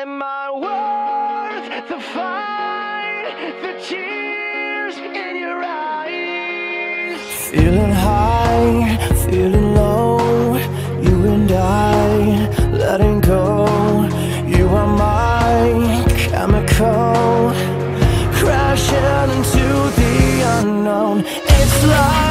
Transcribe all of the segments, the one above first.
Am I worth the fight, the tears in your eyes? Feeling high, feeling low, you and I letting go. You are my chemical, crashing into the unknown. It's like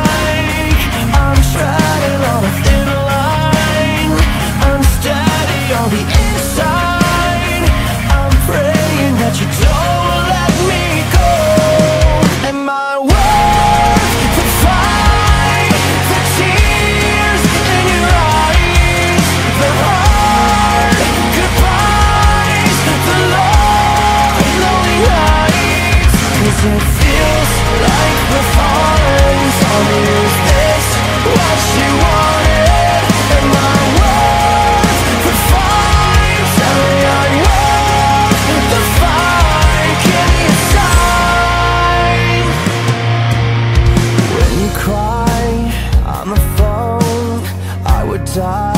die